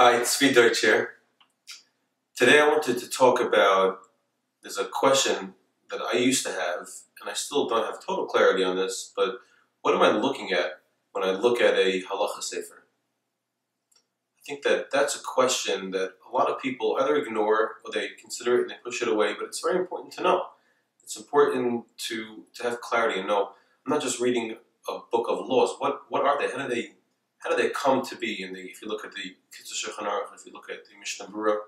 Hi, it's Svi Deutsch here. Today I wanted to talk about, there's a question that I used to have, and I still don't have total clarity on this, but what am I looking at when I look at a halacha sefer? I think that that's a question that a lot of people either ignore or they consider it and they push it away, but it's very important to know. It's important to, to have clarity and know, I'm not just reading a book of laws. What, what are they? How do they how do they come to be in the, if you look at the Kitzur Shulchan Aruch, if you look at the Mishnah Berurah,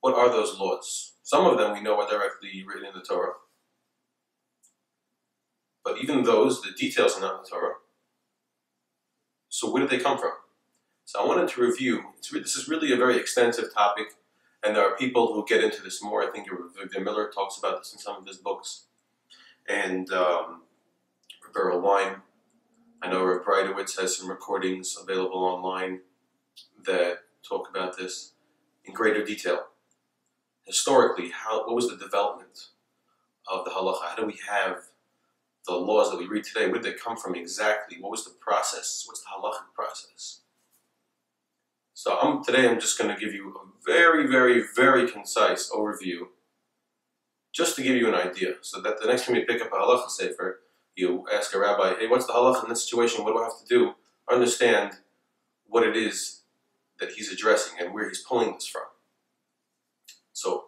what are those laws? Some of them we know are directly written in the Torah. But even those, the details are not in the Torah. So where did they come from? So I wanted to review, this is really a very extensive topic, and there are people who get into this more. I think Avigdor Miller talks about this in some of his books. And um, Berel Wein I know Rav Breitowitz has some recordings available online that talk about this in greater detail. Historically, how what was the development of the halacha? How do we have the laws that we read today? Where did they come from exactly? What was the process? What's the halachic process? So I'm, today I'm just going to give you a very, very, very concise overview just to give you an idea so that the next time you pick up a halacha sefer, you ask a rabbi, hey, what's the halach in this situation? What do I have to do? Understand what it is that he's addressing and where he's pulling this from. So,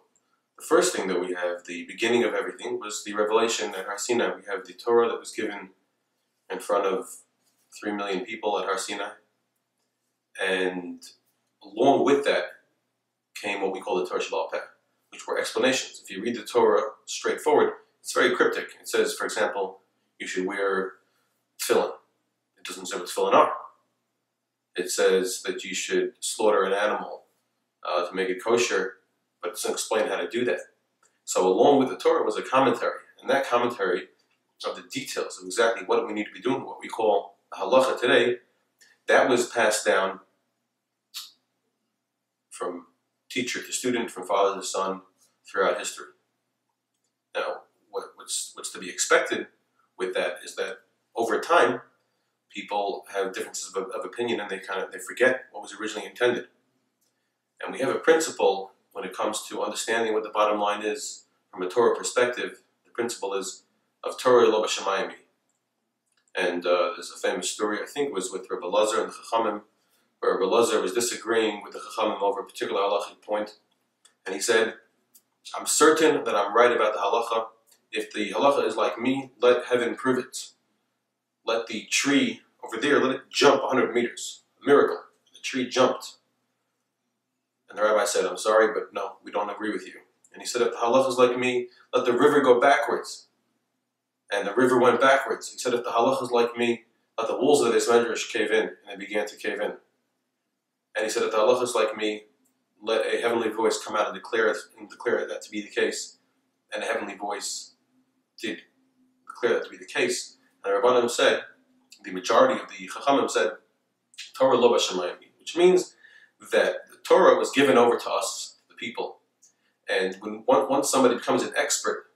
the first thing that we have, the beginning of everything, was the revelation at Har Sinai. We have the Torah that was given in front of three million people at Har Sinai. And along with that came what we call the Torah Sheba'al Peh, which were explanations. If you read the Torah straightforward, it's very cryptic. It says, for example, you should wear tefillin. It doesn't say what tefillin are. It says that you should slaughter an animal uh, to make it kosher, but it doesn't explain how to do that. So along with the Torah was a commentary, and that commentary of the details of exactly what we need to be doing, what we call halacha today, that was passed down from teacher to student, from father to son, throughout history. Now, what, what's, what's to be expected with that is that over time, people have differences of, of opinion and they kind of they forget what was originally intended. And we have a principle when it comes to understanding what the bottom line is from a Torah perspective. The principle is of Torah lo b'shamayim. And uh, there's a famous story, I think, was with Rabbi Lazar and the Chachamim, where Rabbi Lazar was disagreeing with the Chachamim over a particular halachic point, and he said, "I'm certain that I'm right about the halacha, if the halacha is like me, let heaven prove it. Let the tree over there, let it jump 100 meters. A miracle. The tree jumped. And the rabbi said, I'm sorry, but no, we don't agree with you. And he said, if the halacha is like me, let the river go backwards. And the river went backwards. He said, if the halacha is like me, let the walls of this medrash cave in. And they began to cave in. And he said, if the halacha is like me, let a heavenly voice come out and declare, and declare that to be the case. And a heavenly voice did declare that to be the case. And the Rabbanim said, the majority of the Chachamim said, Torah lo b'shamayim, which means that the Torah was given over to us, the people. And when once somebody becomes an expert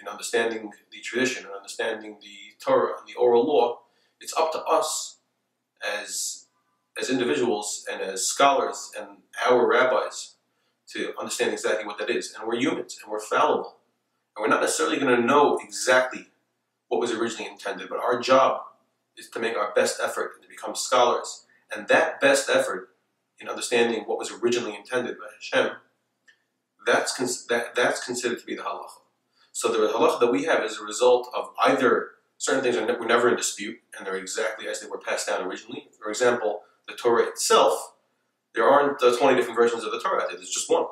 in understanding the tradition and understanding the Torah and the oral law, it's up to us as as individuals and as scholars and our rabbis to understand exactly what that is. And we're humans and we're fallible. And we're not necessarily going to know exactly what was originally intended, but our job is to make our best effort and to become scholars. And that best effort in understanding what was originally intended by Hashem, that's, that, that's considered to be the halacha. So the halacha that we have is a result of either certain things are were never in dispute and they're exactly as they were passed down originally. For example, the Torah itself, there aren't 20 different versions of the Torah. There's just one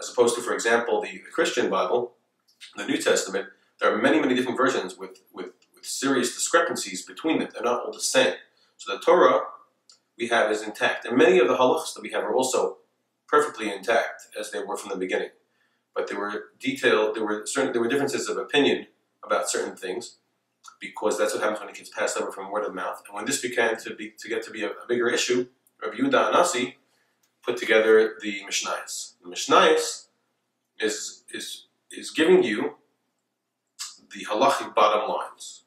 as opposed to, for example, the, Christian Bible, the New Testament, there are many, many different versions with, with, with serious discrepancies between them. They're not all the same. So the Torah we have is intact. And many of the halachas that we have are also perfectly intact as they were from the beginning. But there were detailed, there were certain, there were differences of opinion about certain things because that's what happens when it gets passed over from word of mouth. And when this began to be to get to be a, a bigger issue, Rabbi Yehuda HaNasi put together the Mishnayos. The Mishnayos is, is, is giving you the halachic bottom lines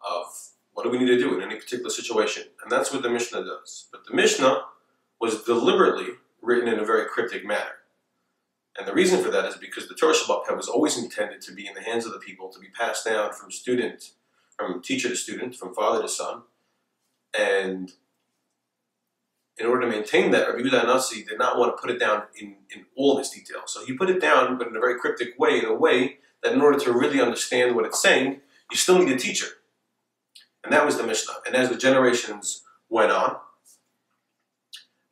of What do we need to do in any particular situation? And that's what the Mishnah does. But the Mishnah was deliberately written in a very cryptic manner. And the reason for that is because the Torah Sheba'al Peh was always intended to be in the hands of the people, to be passed down from student, from teacher to student, from father to son. And in order to maintain that, Rabbi Yehuda Nasi did not want to put it down in, in all its detail. So he put it down, but in a very cryptic way, in a way that in order to really understand what it's saying, you still need a teacher. And that was the Mishnah. And as the generations went on,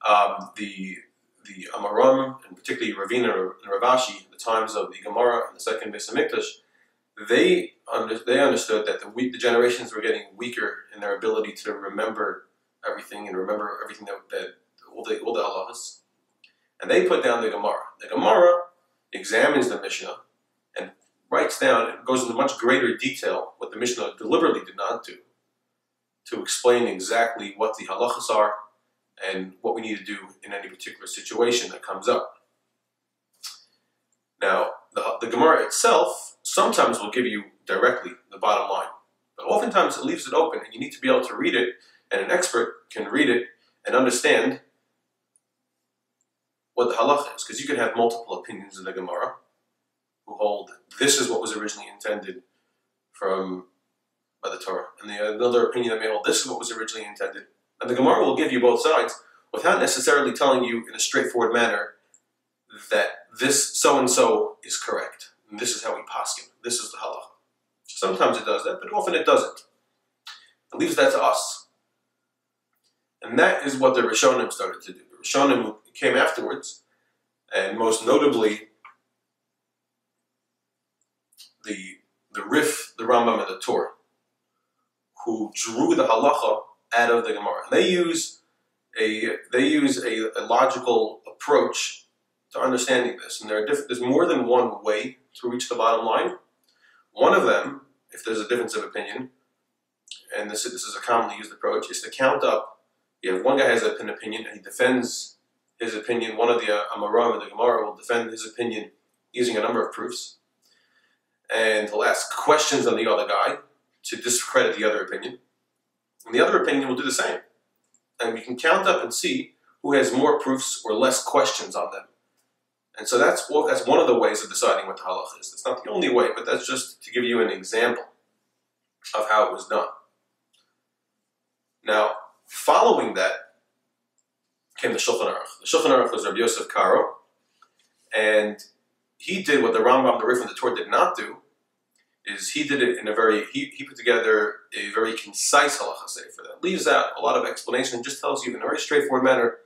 um, the the Amoraim, and particularly Ravina and Rav Ashi, the times of the Gemara and the second Beis Hamikdash, they under, they understood that the the generations were getting weaker in their ability to remember everything and remember everything that, that all the all the halachas, and they put down the Gemara. The Gemara examines the Mishnah and writes down and goes into much greater detail what the Mishnah deliberately did not do to explain exactly what the halachas are and what we need to do in any particular situation that comes up. Now, the, the Gemara itself sometimes will give you directly the bottom line, but oftentimes it leaves it open and you need to be able to read it, and an expert can read it and understand what the halacha is, because you can have multiple opinions in the Gemara who hold this is what was originally intended from by the Torah, and the another opinion that may hold this is what was originally intended. And the Gemara will give you both sides without necessarily telling you in a straightforward manner that this so and so is correct. And this is how we paskin. This is the halacha. Sometimes it does that, but often it doesn't. It leaves that to us. And that is what the Rishonim started to do. The Rishonim came afterwards, and most notably, the the Rif, the Rambam, and the Torah who drew the halacha out of the Gemara. And They use a they use a, a logical approach to understanding this, and there diff- there's more than one way to reach the bottom line. One of them, if there's a difference of opinion, and this, this is a commonly used approach, is to count up. You have one guy has an opinion, and he defends his opinion. One of the uh, Amoraim of the Gemara will defend his opinion using a number of proofs, and he'll ask questions on the other guy to discredit the other opinion. And the other opinion will do the same. And we can count up and see who has more proofs or less questions on them. And so that's, that's one of the ways of deciding what the halach is. It's not the only way, but that's just to give you an example of how it was done. Now, following that came the Shulchan Aruch. The Shulchan Aruch was Rabbi Yosef Karo, and he did what the Rambam, the Rif, and the Torah did not do, is he did it in a very he, he put together a very concise halacha sefer that leaves out a lot of explanation and just tells you in a very straightforward manner.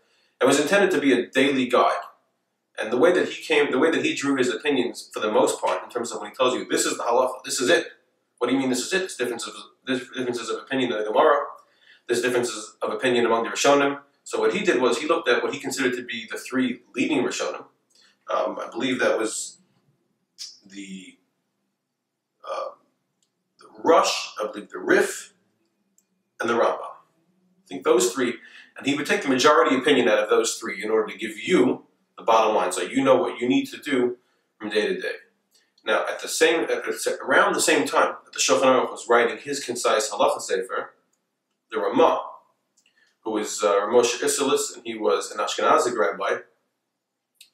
It was intended to be a daily guide, and the way that he came, the way that he drew his opinions for the most part, in terms of when he tells you this is the halacha, this is it. What do you mean this is it? There's differences, differences of opinion in the Gemara. There's differences of opinion among the Rishonim. So what he did was he looked at what he considered to be the three leading Rishonim. Um, I believe that was the uh, the Rosh, I believe the Rif, and the Rambam. I think those three, and he would take the majority opinion out of those three in order to give you the bottom line, so you know what you need to do from day to day. Now, at the same, at around the same time that the Shulchan Aruch was writing his concise halacha sefer, the Ramah, who was uh, Moshe Isserles, and he was an Ashkenazi rabbi,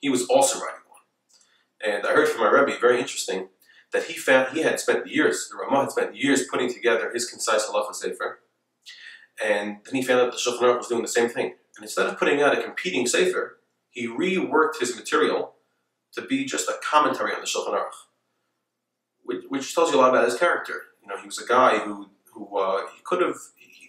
he was also writing one. And I heard from my Rebbe, very interesting, that he found he had spent years, the Ramah had spent years putting together his concise halacha sefer, and then he found out the Shulchan Aruch was doing the same thing. And instead of putting out a competing sefer, he reworked his material to be just a commentary on the Shulchan Aruch, which, which tells you a lot about his character. You know, he was a guy who who uh, he could have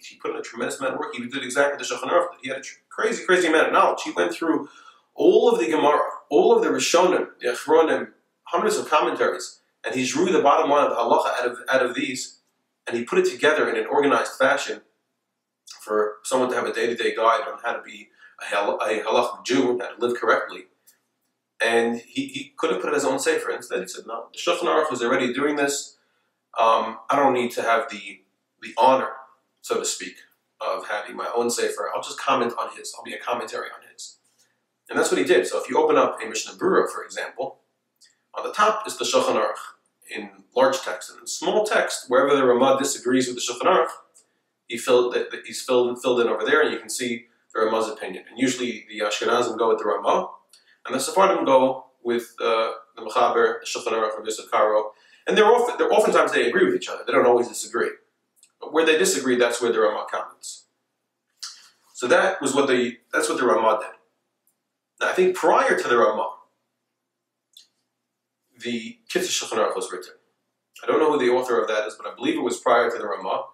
he, put in a tremendous amount of work. He did exactly the Shulchan Aruch. He had a crazy, crazy amount of knowledge. He went through all of the Gemara, all of the Rishonim, the Achronim, hundreds of commentaries and he drew the bottom line of the halacha out of, out of these, and he put it together in an organized fashion for someone to have a day-to-day guide on how to be a, hal- a halachic Jew, how to live correctly. And he, he could have put it as his own sefer. Instead, he said, no, the Shulchan Aruch was already doing this. Um, I don't need to have the, the honor, so to speak, of having my own sefer. I'll just comment on his. I'll be a commentary on his. And that's what he did. So if you open up a Mishnah Berurah, for example, on the top is the Shulchan Aruch in large text. And in small text, wherever the Ramah disagrees with the Shulchan Aruch, he filled he's filled filled in over there, and you can see the Ramah's opinion. And usually the Ashkenazim go with the Ramah, and the Sephardim go with uh, the Mechaber, the Shulchan Aruch, Rabbi Karo, and they're often they're oftentimes they agree with each other. They don't always disagree, but where they disagree, that's where the Ramah comments. So that was what the that's what the Ramah did. Now I think prior to the Ramah, the Kitzur Shulchan Aruch was written. I don't know who the author of that is, but I believe it was prior to the Ramah,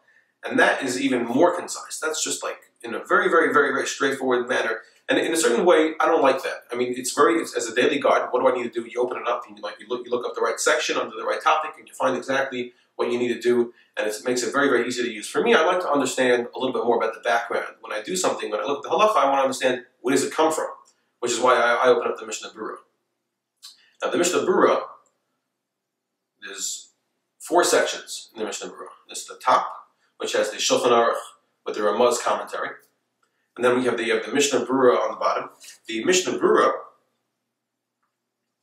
and that is even more concise. That's just like in a very, very, very, very straightforward manner. And in a certain way, I don't like that. I mean, it's very it's, as a daily guide. What do I need to do? You open it up, and you like you look you look up the right section under the right topic, and you find exactly what you need to do, and it makes it very, very easy to use. For me, I like to understand a little bit more about the background. When I do something, when I look at the halacha, I want to understand where does it come from, which is why I, I open up the Mishnah Berurah. Now, the Mishnah Berurah, there's four sections in the Mishnah. This is the top, which has the Shulchan Aruch with the Ramah's commentary. And then we have the, have the Mishnah Berurah on the bottom. The Mishnah Berurah,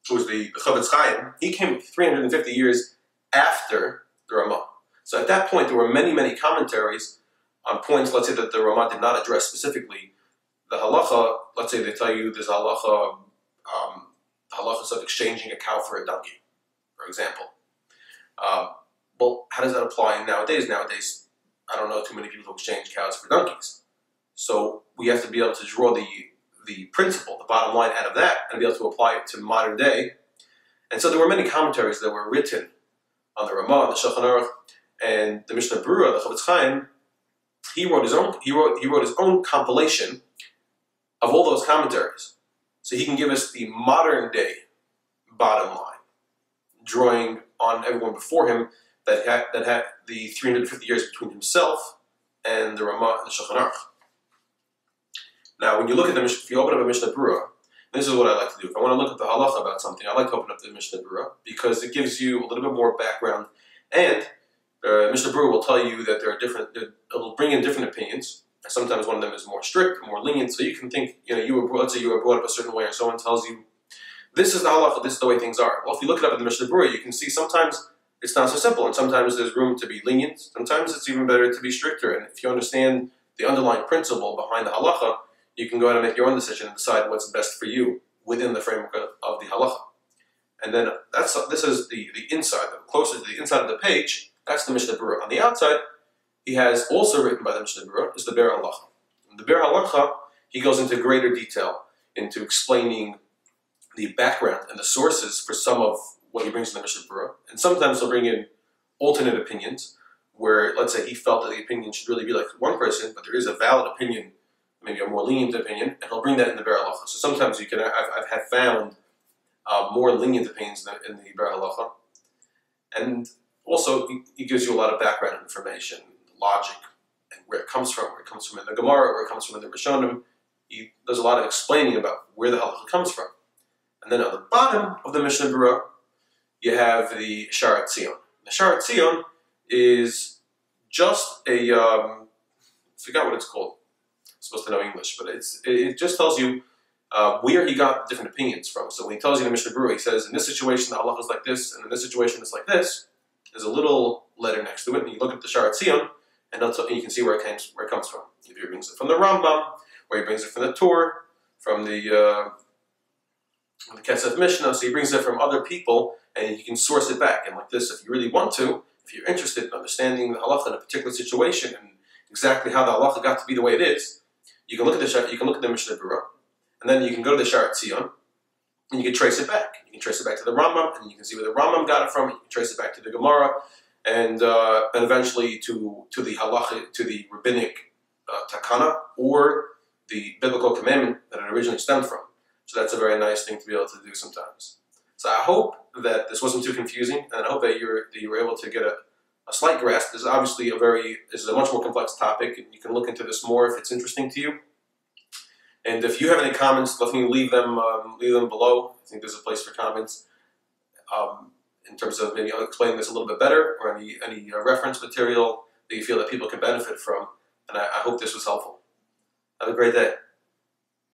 who was the, the Chofetz Chaim, he came 350 years after the Ramah. So at that point, there were many, many commentaries on points, let's say, that the Ramah did not address specifically. The halacha, let's say they tell you there's halacha, um, halachas of exchanging a cow for a donkey, for example. Um, well, how does that apply nowadays? Nowadays, I don't know too many people who exchange cows for donkeys. So we have to be able to draw the the principle, the bottom line out of that, and be able to apply it to modern day. And so there were many commentaries that were written on the Ramah, the Shulchan Aruch, and the Mishnah Berurah, the Chofetz Chaim. He wrote his own. He wrote he wrote his own compilation of all those commentaries, so he can give us the modern day bottom line, drawing on everyone before him that had, that had the 350 years between himself and the Ramah and the Shulchan Aruch. Now, when you look at the if you open up a Mishnah Berurah, this is what I like to do. If I want to look at the halacha about something, I like to open up the Mishnah Berurah because it gives you a little bit more background. And uh, Mishnah Berurah will tell you that there are different, it will bring in different opinions. Sometimes one of them is more strict, more lenient. So you can think, you know, you were let's say you were brought up a certain way, or someone tells you, this is the halacha, this is the way things are. Well, if you look it up in the Mishnah Berurah, you can see sometimes it's not so simple, and sometimes there's room to be lenient. Sometimes it's even better to be stricter. And if you understand the underlying principle behind the halacha, you can go out and make your own decision and decide what's best for you within the framework of the halacha. And then that's this is the, the inside, the closer to the inside of the page, that's the Mishnah Berurah. On the outside, he has also written by the Mishnah Berurah is the Biur Halacha. In the Biur Halacha, he goes into greater detail into explaining the background and the sources for some of what he brings in the Mishnah Berurah. And sometimes he'll bring in alternate opinions, where let's say he felt that the opinion should really be like one person, but there is a valid opinion maybe a more lenient opinion, and he'll bring that in the Halacha. So sometimes you can, I've, I've have found uh, more lenient opinions in the, in the Biur Halacha. And also, he, gives you a lot of background information, logic, and where it comes from, where it comes from in the Gemara, where it comes from in the Rishonim. He does a lot of explaining about where the halacha comes from. And then at the bottom of the Mishnah Berurah, you have the Shaar HaTziyun. The Shaar HaTziyun is just a, um, I forgot what it's called supposed to know English, but it's it just tells you uh, where he got different opinions from. So when he tells you the Mishnah Berurah, he says, in this situation, the Allah is like this, and in this situation, it's like this. There's a little letter next to it, and you look at the HaTziyun, and, and you can see where it, comes, where it comes from. If he brings it from the Rambam, where he brings it from the Torah, from the, uh, the Kesef Mishnah, so he brings it from other people, and you can source it back. And like this, if you really want to, if you're interested in understanding the halacha in a particular situation and exactly how the halacha got to be the way it is, you can look at the you can look at the Mishnah Berurah, and then you can go to the Shaar HaTziyun, and you can trace it back. You can trace it back to the Rambam, and you can see where the Rambam got it from. You can trace it back to the Gemara, and uh, and eventually to to the halacha to the rabbinic uh, takana or the biblical commandment that it originally stemmed from. So that's a very nice thing to be able to do sometimes. So I hope that this wasn't too confusing, and I hope that you're that you were able to get a a slight grasp. Is obviously a very, is a much more complex topic, and you can look into this more if it's interesting to you. And if you have any comments, definitely leave them, um, leave them below. I think there's a place for comments um, in terms of maybe explaining this a little bit better, or any any uh, reference material that you feel that people can benefit from. And I, I hope this was helpful. Have a great day.